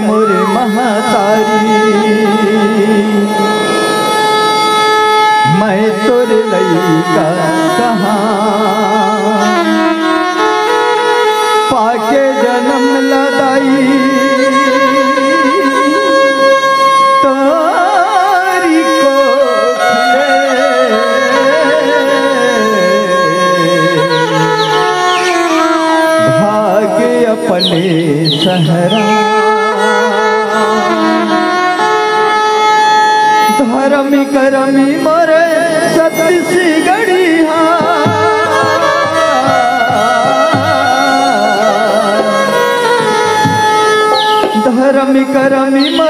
मुर महातारी मैं तुर लई का कहा करमी करमी मरे सतसी गड़ी हा। धर्म करमी मरे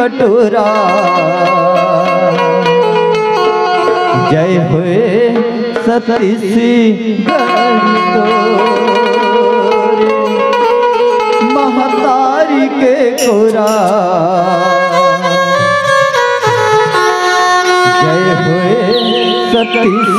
कटोरा। जय हुए सतीश महतारी के कोरा। जय हुए सतीश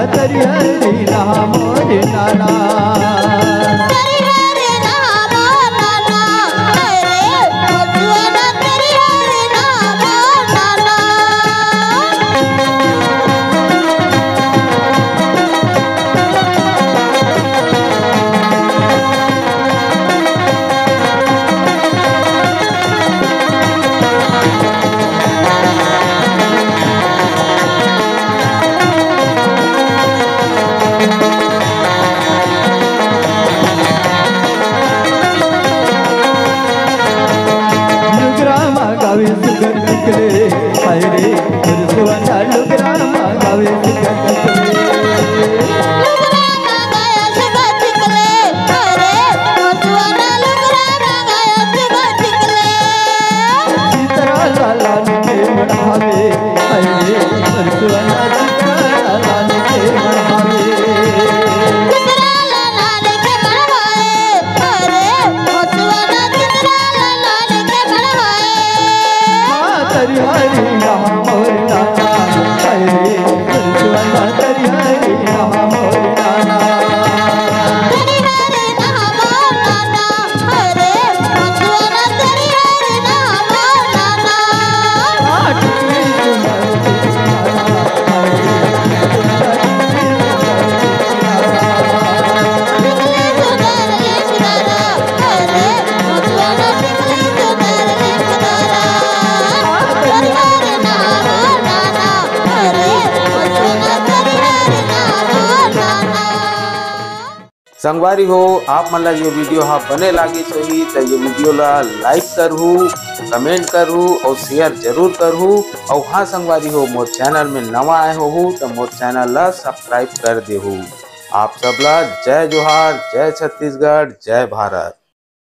नरसुवाना तरी हरी नहा संगवारी हो, आप मन ये वीडियो हा बने लागी चाहिए तो ये वीडियो ला लाइक करूँ कमेंट करूँ, और शेयर ज़रूर करूँ। और हाँ संगवारी हो, मोर चैनल में नवा आए हो तो मोर चैनल ला सब्सक्राइब कर देहू आप सब ला जय जोहार, जय छत्तीसगढ़, जय भारत।